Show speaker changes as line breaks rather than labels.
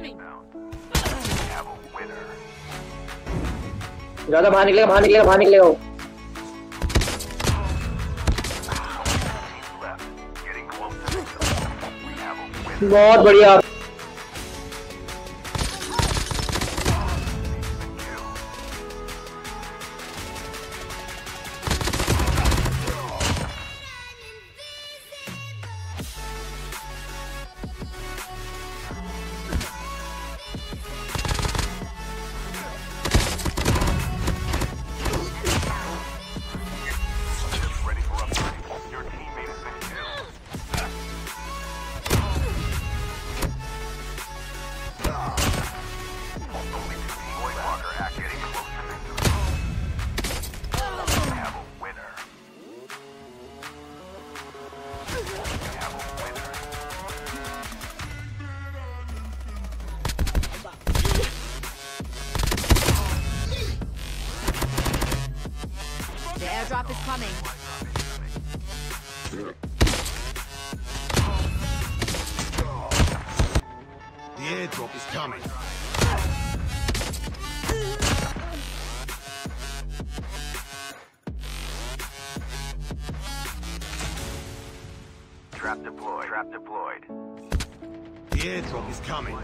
Coming.
ज़्यादा बाहर निकलेगा बाहर निकलेगा बाहर निकलेगा वो। बहुत बढ़िया
airdrop is coming.
The airdrop is coming.
Trap deployed. Trap deployed.
The airdrop is coming.